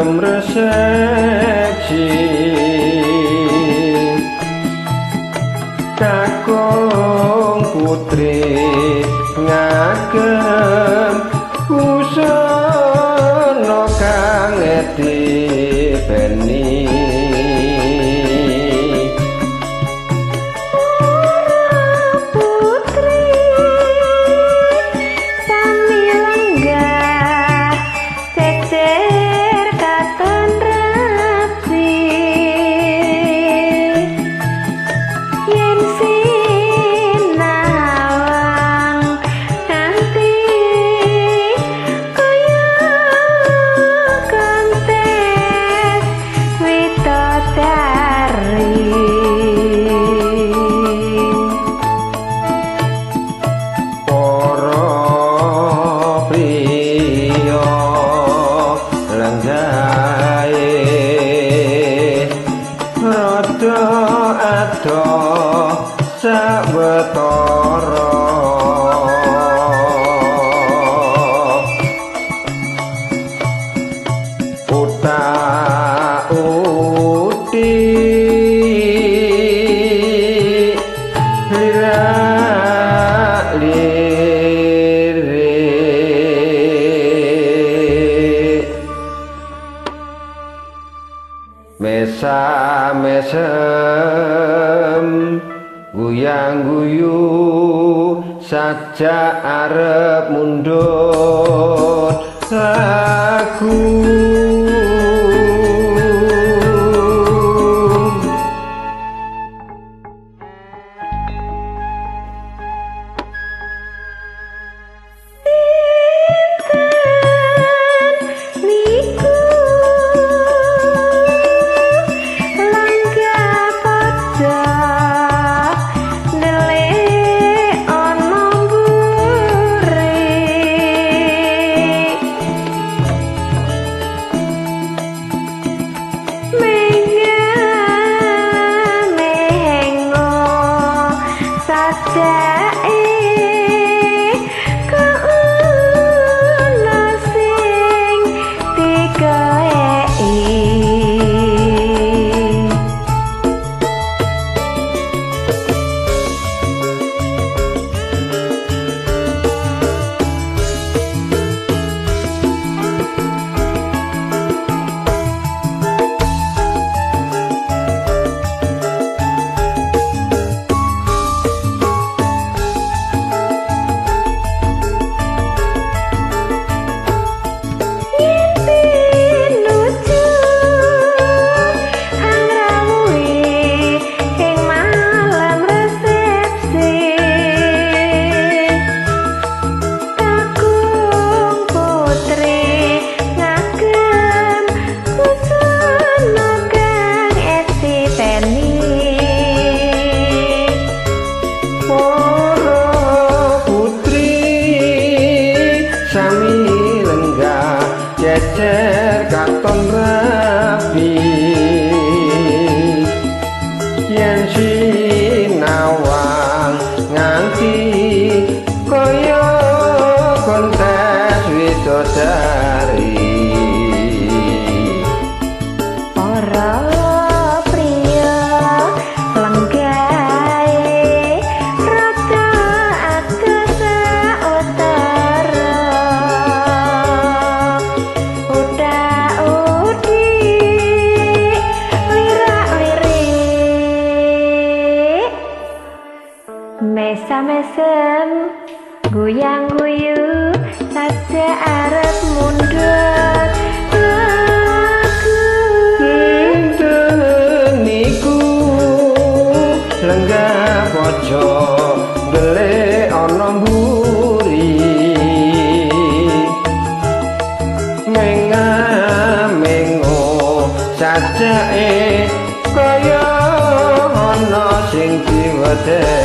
Amra Shem mesam-mesem guyang-guyu saja arep mundur sajake putri sami lenggah jejer katon rapi. Yen sinawang nganti koyo konten widodari goyang guyu sate arep mundur. Aku enteng niku? Lenggah bojo bele ana mburi. Mengamengo sate kaya ana sing diwedeh